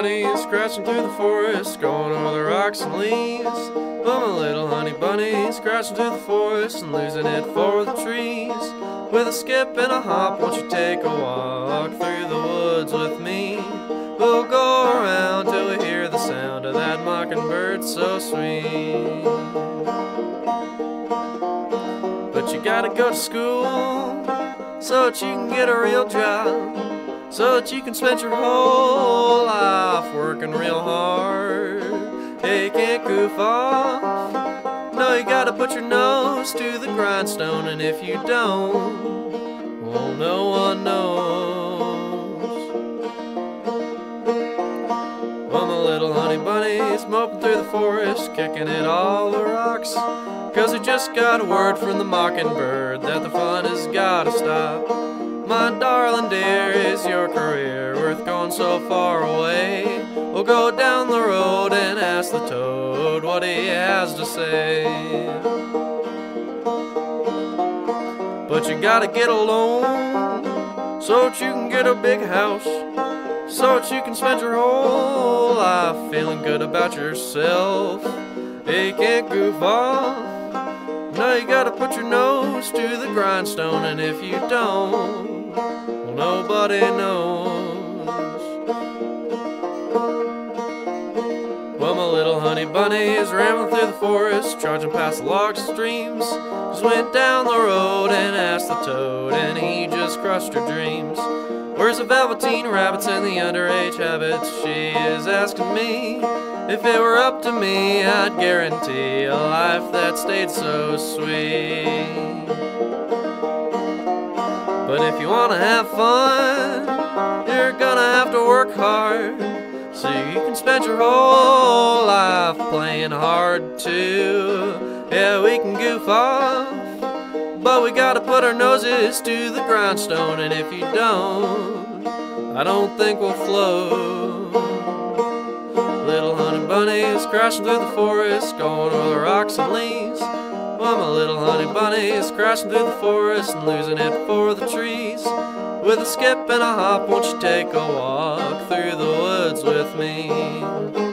bunny is scratching through the forest, going over the rocks and leaves. I'm a little honey bunny, scratching through the forest and losing it for the trees. With a skip and a hop, won't you take a walk through the woods with me? We'll go so sweet. But you gotta go to school so that you can get a real job so that you can spend your whole life working real hard. Hey, you can't goof off. No, you gotta put your nose to the grindstone, and if you don't, well, no one knows. Forest, kicking at all the rocks. Cause he just got a word from the mockingbird that the fun has gotta stop. My darling dear, is your career worth going so far away? We'll go down the road and ask the toad what he has to say. But you gotta get a loan so that you can get a big house, so that you can spend your whole life feeling good about yourself. You can't goof off. Now you gotta put your nose to the grindstone, and if you don't, well, nobody knows. Honey bunny is rambling through the forest, charging past the logs and streams. Just went down the road and asked the toad, and he just crushed her dreams. Where's the velveteen rabbits and the underage habits? She is asking me. If it were up to me, I'd guarantee a life that stayed so sweet. But if you wanna have fun, spend your whole life playing hard too. Yeah, we can goof off, but we gotta put our noses to the grindstone. And if you don't, I don't think we'll float. Little honey bunnies crashing through the forest, going over the rocks and leaves. Well, my little honey bunny is crashing through the forest and losing it for the trees. With a skip and a hop, won't you take a walk through the woods with me?